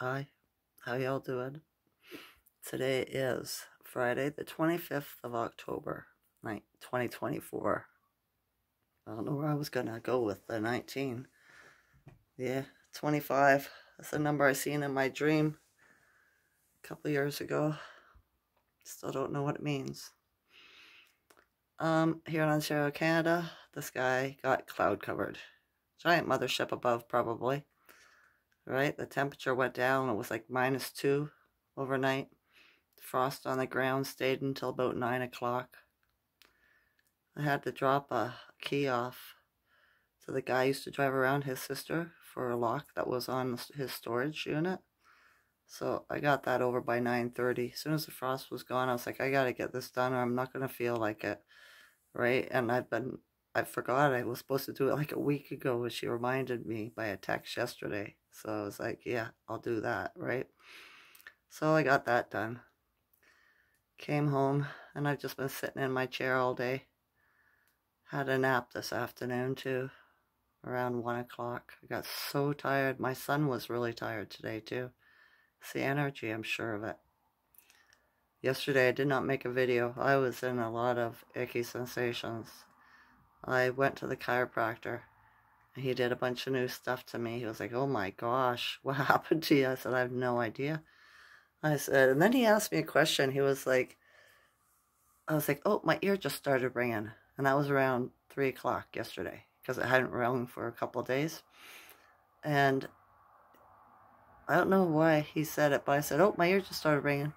Hi, how y'all doing? Today is Friday, the 25th of October, 2024. I don't know where I was gonna go with the 19. Yeah, 25. That's the number I seen in my dream a couple years ago. Still don't know what it means. Um, here in Ontario, Canada, the sky got cloud covered. Giant mothership above, probably right? The temperature went down. It was like minus two overnight. Frost on the ground stayed until about nine o'clock. I had to drop a key off. So the guy used to drive around his sister for a lock that was on his storage unit. So I got that over by 9.30. As soon as the frost was gone, I was like, I got to get this done or I'm not going to feel like it. Right? And I've been, I forgot I was supposed to do it like a week ago. And she reminded me by a text yesterday. So I was like, yeah, I'll do that, right? So I got that done. Came home, and I've just been sitting in my chair all day. Had a nap this afternoon, too, around 1 o'clock. I got so tired. My son was really tired today, too. It's the energy, I'm sure of it. Yesterday, I did not make a video. I was in a lot of icky sensations. I went to the chiropractor and he did a bunch of new stuff to me. He was like, oh my gosh, what happened to you? I said, I have no idea. I said, and then he asked me a question. He was like, I was like, oh, my ear just started ringing. And that was around 3 o'clock yesterday because it hadn't rung for a couple days. And I don't know why he said it, but I said, oh, my ear just started ringing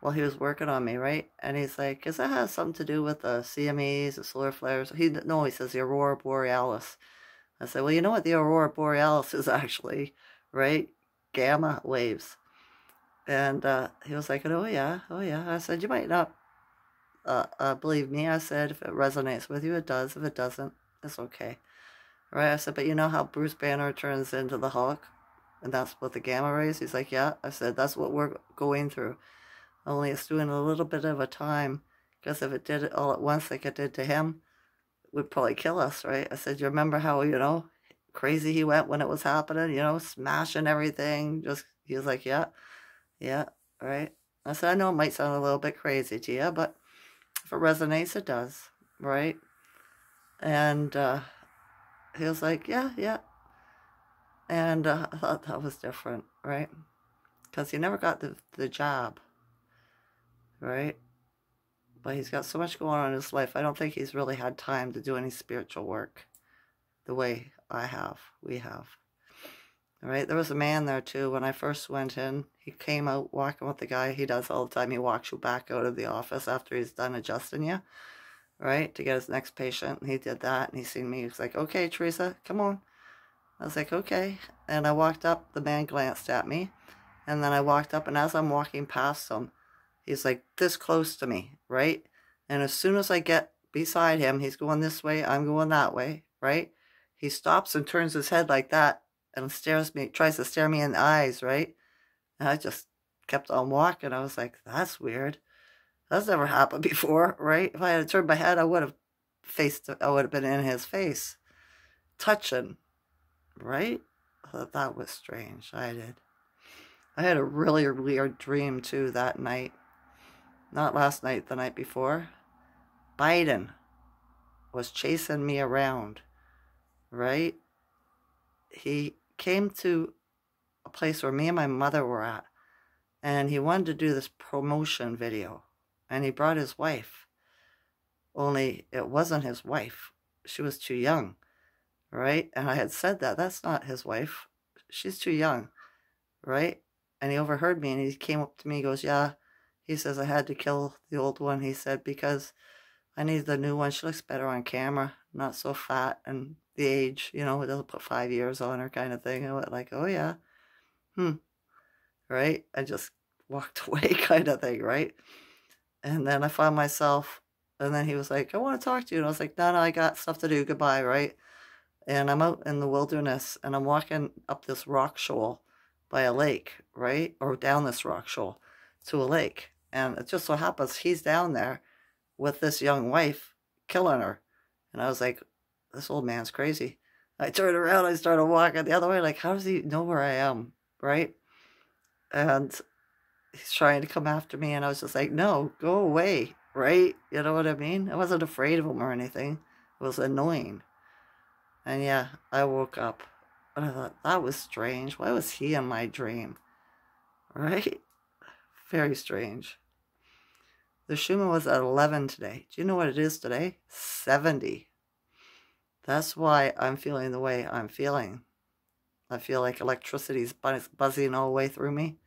while he was working on me, right? And he's like, because that has something to do with the CMEs, the solar flares. He No, he says the aurora borealis. I said, well, you know what the aurora borealis is actually, right? Gamma waves. And uh, he was like, oh, yeah, oh, yeah. I said, you might not uh, uh, believe me. I said, if it resonates with you, it does. If it doesn't, it's okay. Right? I said, but you know how Bruce Banner turns into the Hulk? And that's what the gamma rays? He's like, yeah. I said, that's what we're going through. Only it's doing a little bit of a time. Because if it did it all at once like it did to him, it would probably kill us, right? I said, you remember how, you know, crazy he went when it was happening, you know, smashing everything. Just, he was like, yeah, yeah, right? I said, I know it might sound a little bit crazy to you, but if it resonates, it does, right? And uh, he was like, yeah, yeah. And uh, I thought that was different, right? Because he never got the, the job, right? But he's got so much going on in his life. I don't think he's really had time to do any spiritual work the way I have, we have. All right, there was a man there too. When I first went in, he came out walking with the guy he does all the time. He walks you back out of the office after he's done adjusting you, right, to get his next patient. And he did that, and he seen me. He was like, okay, Theresa, come on. I was like, okay. And I walked up. The man glanced at me. And then I walked up, and as I'm walking past him, He's like this close to me, right? And as soon as I get beside him, he's going this way, I'm going that way, right? He stops and turns his head like that and stares me, tries to stare me in the eyes, right? And I just kept on walking. I was like, that's weird. That's never happened before, right? If I had turned my head, I would have faced, I would have been in his face, touching, right? I thought that was strange. I did. I had a really weird dream too that night not last night, the night before, Biden was chasing me around, right? He came to a place where me and my mother were at, and he wanted to do this promotion video, and he brought his wife. Only it wasn't his wife. She was too young, right? And I had said that. That's not his wife. She's too young, right? And he overheard me, and he came up to me and goes, yeah, he says I had to kill the old one. He said because I need the new one. She looks better on camera, not so fat, and the age, you know, they'll put five years on her kind of thing. I went like, oh yeah, hmm, right? I just walked away kind of thing, right? And then I found myself, and then he was like, I want to talk to you. And I was like, no, no, I got stuff to do. Goodbye, right? And I'm out in the wilderness, and I'm walking up this rock shoal by a lake, right? Or down this rock shoal to a lake. And it just so happens he's down there with this young wife killing her. And I was like, this old man's crazy. I turned around, I started walking the other way, like, how does he know where I am? Right? and he's trying to come after me, and I was just like, no, go away, right? You know what I mean? I wasn't afraid of him or anything. It was annoying. And yeah, I woke up and I thought, that was strange. Why was he in my dream? Right? Very strange. The Schumann was at 11 today. Do you know what it is today? 70. That's why I'm feeling the way I'm feeling. I feel like electricity's buzzing all the way through me.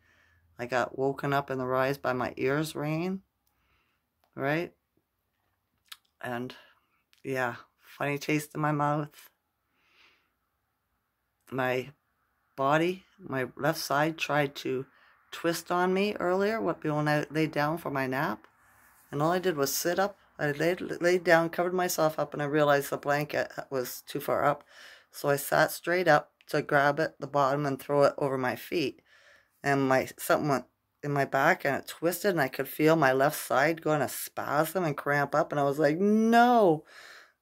I got woken up in the rise by my ears ringing. Right? And yeah, funny taste in my mouth. My body, my left side tried to twist on me earlier What when I laid down for my nap. And all I did was sit up. I laid, laid down, covered myself up, and I realized the blanket was too far up. So I sat straight up to grab it, the bottom, and throw it over my feet. And my something went in my back and it twisted and I could feel my left side going to spasm and cramp up. And I was like, no,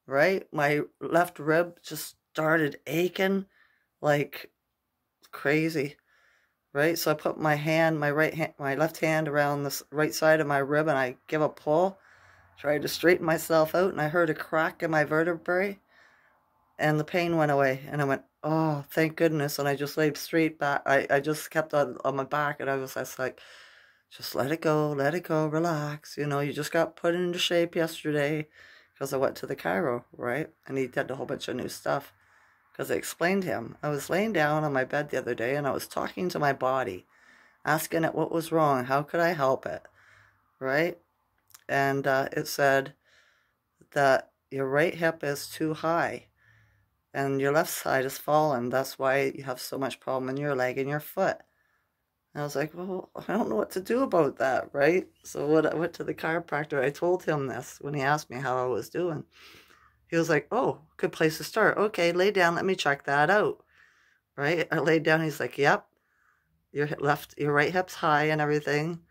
right? My left rib just started aching like crazy right? So I put my hand, my right hand, my left hand around the right side of my rib and I give a pull, tried to straighten myself out and I heard a crack in my vertebrae and the pain went away and I went, oh, thank goodness. And I just laid straight back. I, I just kept on, on my back and I was just like, just let it go, let it go, relax. You know, you just got put into shape yesterday because I went to the chiro, right? And he did a whole bunch of new stuff because I explained to him. I was laying down on my bed the other day and I was talking to my body, asking it what was wrong, how could I help it, right? And uh, it said that your right hip is too high and your left side is fallen. That's why you have so much problem in your leg and your foot. And I was like, well, I don't know what to do about that, right? So when I went to the chiropractor, I told him this when he asked me how I was doing. He was like, oh, good place to start. Okay, lay down. Let me check that out. Right? I laid down. He's like, yep. Your left, your right hip's high and everything.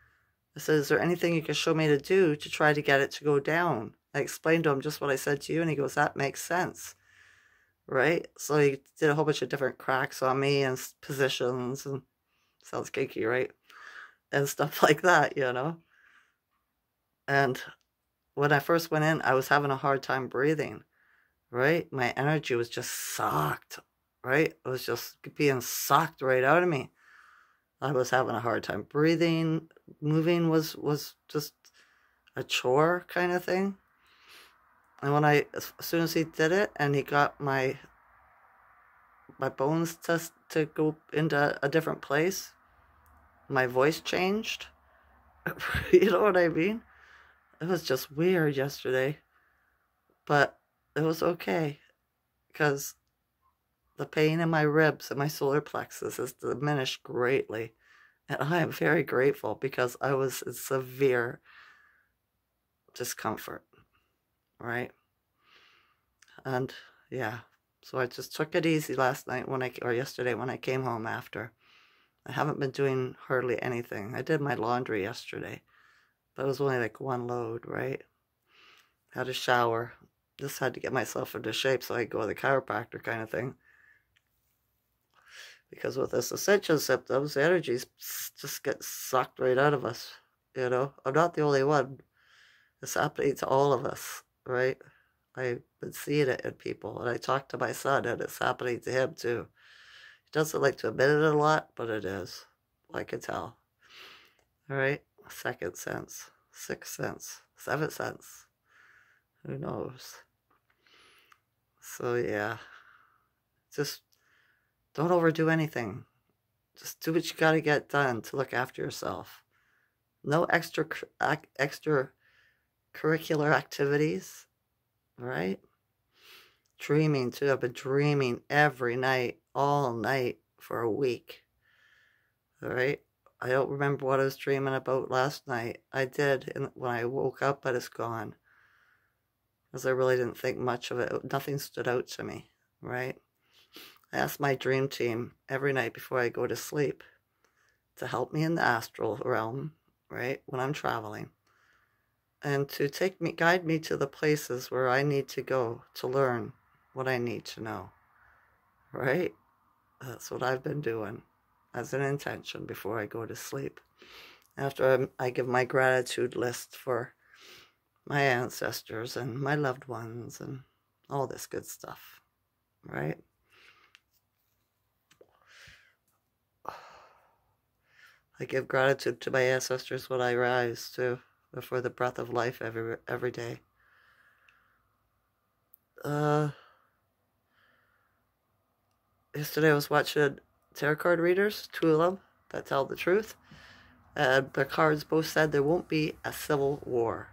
I said, is there anything you can show me to do to try to get it to go down? I explained to him just what I said to you, and he goes, that makes sense. Right? So he did a whole bunch of different cracks on me and positions and sounds kinky, right? And stuff like that, you know? And when I first went in, I was having a hard time breathing right? My energy was just sucked, right? It was just being sucked right out of me. I was having a hard time breathing. Moving was was just a chore kind of thing. And when I, as soon as he did it, and he got my my bones to to go into a different place, my voice changed. you know what I mean? It was just weird yesterday, but it was okay because the pain in my ribs and my solar plexus has diminished greatly. And I am very grateful because I was in severe discomfort, right? And yeah, so I just took it easy last night when I, or yesterday when I came home after. I haven't been doing hardly anything. I did my laundry yesterday, but it was only like one load, right? Had a shower, just had to get myself into shape so I could go to the chiropractor kind of thing. Because with this ascension symptoms, the energies just get sucked right out of us. You know, I'm not the only one. It's happening to all of us, right? I've been seeing it in people, and I talk to my son, and it's happening to him too. He doesn't like to admit it a lot, but it is. I can tell. All right, second sense, sixth sense, seventh sense. Who knows? So yeah, just don't overdo anything. Just do what you got to get done to look after yourself. No extra extra curricular activities, right? Dreaming too. I've been dreaming every night, all night for a week. All right. I don't remember what I was dreaming about last night. I did when I woke up, but it's gone because I really didn't think much of it. Nothing stood out to me, right? I ask my dream team every night before I go to sleep to help me in the astral realm, right, when I'm traveling, and to take me, guide me to the places where I need to go to learn what I need to know, right? That's what I've been doing. as an intention before I go to sleep. After I give my gratitude list for my ancestors and my loved ones and all this good stuff, right? I give gratitude to my ancestors when I rise to for the breath of life every every day. Uh, yesterday I was watching tarot card readers, two of them that tell the truth. And the cards both said there won't be a civil war.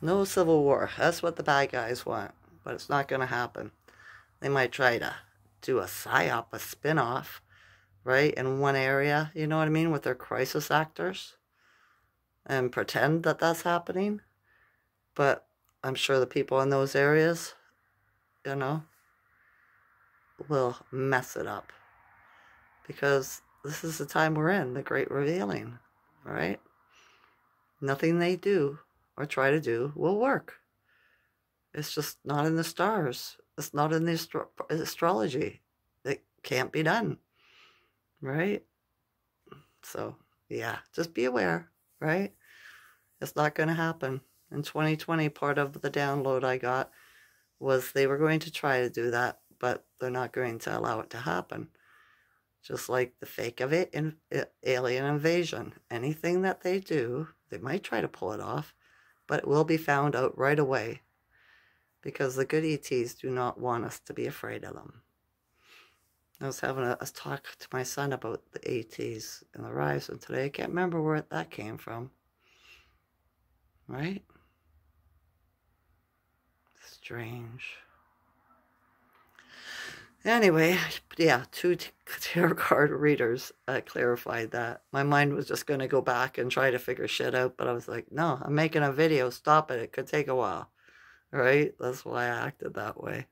No civil war. That's what the bad guys want. But it's not going to happen. They might try to do a psyop, a spin-off, right, in one area, you know what I mean, with their crisis actors. And pretend that that's happening. But I'm sure the people in those areas, you know, will mess it up. Because this is the time we're in, the great revealing, right? Nothing they do or try to do will work. It's just not in the stars. It's not in the astro astrology. It can't be done, right? So, yeah, just be aware, right? It's not going to happen. In 2020, part of the download I got was they were going to try to do that, but they're not going to allow it to happen. Just like the fake of it in alien invasion. Anything that they do, they might try to pull it off, but it will be found out right away because the good ETs do not want us to be afraid of them. I was having a, a talk to my son about the ETs and the rise, and today I can't remember where that came from. Right? Strange. Anyway, yeah, two tarot card readers uh, clarified that. My mind was just going to go back and try to figure shit out, but I was like, no, I'm making a video. Stop it. It could take a while. Right? That's why I acted that way.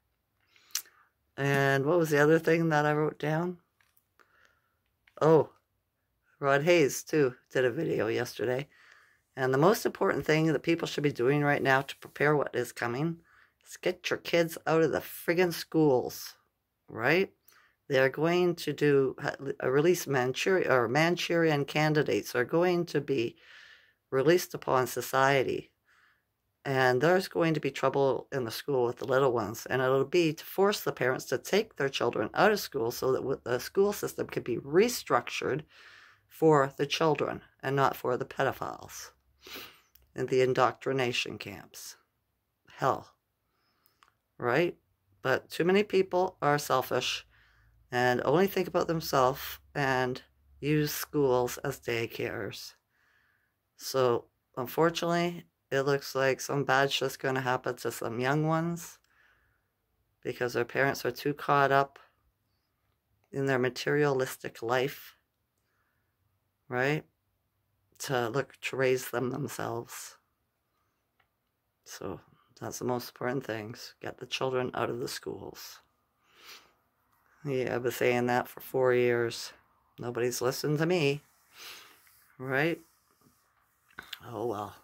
And what was the other thing that I wrote down? Oh, Rod Hayes, too, did a video yesterday. And the most important thing that people should be doing right now to prepare what is coming is get your kids out of the friggin' schools right? They're going to do a release Manchuria or Manchurian candidates are going to be released upon society. And there's going to be trouble in the school with the little ones. And it'll be to force the parents to take their children out of school so that the school system can be restructured for the children and not for the pedophiles in the indoctrination camps. Hell. Right? But too many people are selfish and only think about themselves and use schools as daycares. So, unfortunately, it looks like some bad shit's going to happen to some young ones because their parents are too caught up in their materialistic life, right? To look to raise them themselves. So that's the most important things. Get the children out of the schools. Yeah, I've been saying that for four years. Nobody's listened to me. Right? Oh well.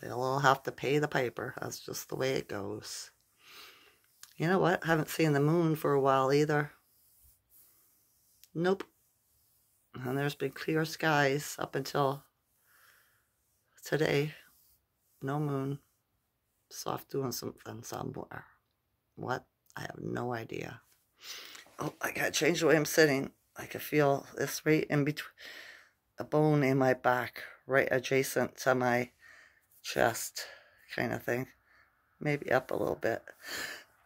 They'll all have to pay the piper. That's just the way it goes. You know what? Haven't seen the moon for a while either. Nope. And there's been clear skies up until today. No moon off doing something somewhere. What? I have no idea. Oh, I gotta change the way I'm sitting. I can feel this right in between a bone in my back, right adjacent to my chest, kind of thing. Maybe up a little bit.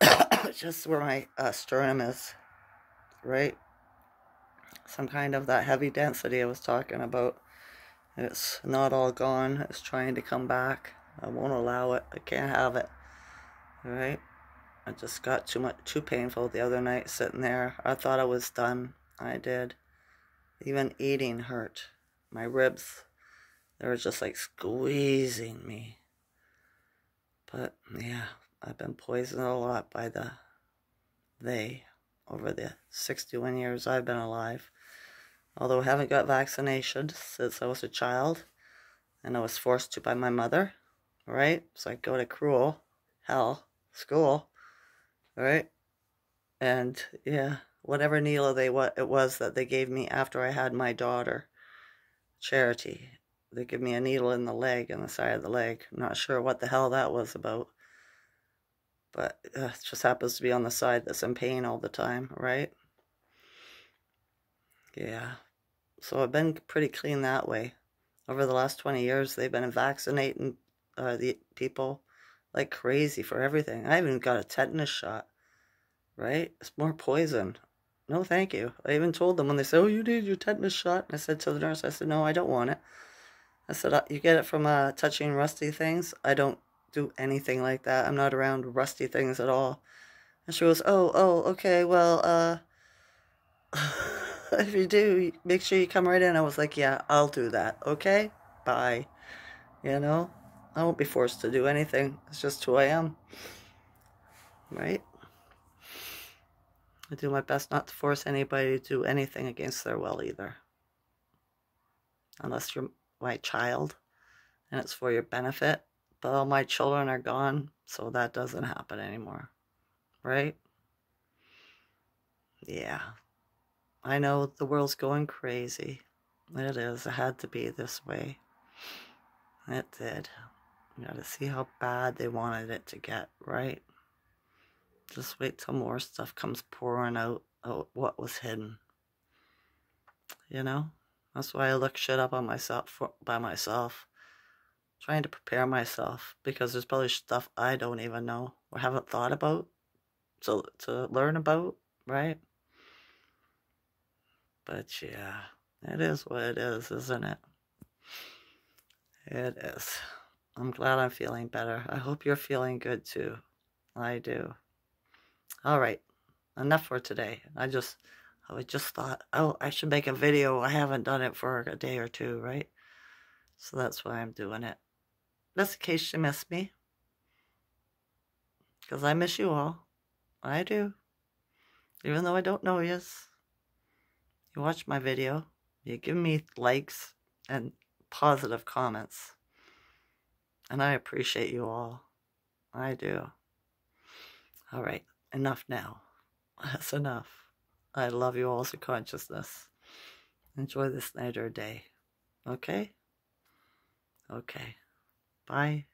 Just where my uh, sternum is, right? Some kind of that heavy density I was talking about. It's not all gone. It's trying to come back. I won't allow it. I can't have it. Alright? I just got too much too painful the other night sitting there. I thought I was done. I did. Even eating hurt. My ribs they were just like squeezing me. But yeah, I've been poisoned a lot by the they over the 61 years I've been alive. Although I haven't got vaccinated since I was a child and I was forced to by my mother right? So I go to cruel hell school, right? And yeah, whatever needle they what it was that they gave me after I had my daughter, Charity. They give me a needle in the leg, in the side of the leg. I'm not sure what the hell that was about. But uh, it just happens to be on the side that's in pain all the time, right? Yeah. So I've been pretty clean that way. Over the last 20 years, they've been vaccinating uh, the people like crazy for everything. I even got a tetanus shot, right? It's more poison. No, thank you. I even told them when they said, oh, you need your tetanus shot. And I said to the nurse, I said, no, I don't want it. I said, uh, you get it from uh, touching rusty things? I don't do anything like that. I'm not around rusty things at all. And she goes, oh, oh, okay, well, uh, if you do, make sure you come right in. I was like, yeah, I'll do that, okay? Bye. You know? I won't be forced to do anything. It's just who I am. Right? I do my best not to force anybody to do anything against their will either. Unless you're my child and it's for your benefit. But all my children are gone, so that doesn't happen anymore. Right? Yeah. I know the world's going crazy. It is. It had to be this way. It did. You gotta see how bad they wanted it to get, right? Just wait till more stuff comes pouring out of what was hidden. You know? That's why I look shit up on myself for, by myself. Trying to prepare myself because there's probably stuff I don't even know or haven't thought about to to learn about, right? But yeah, it is what it is, isn't it? It is. I'm glad I'm feeling better. I hope you're feeling good too. I do. All right. Enough for today. I just I just thought, oh, I should make a video. I haven't done it for a day or two, right? So that's why I'm doing it. Just in case you miss me. Because I miss you all. I do. Even though I don't know you. You watch my video. You give me likes and positive comments. And I appreciate you all. I do. All right, enough now. That's enough. I love you all to consciousness. Enjoy this night or day. Okay? Okay. Bye.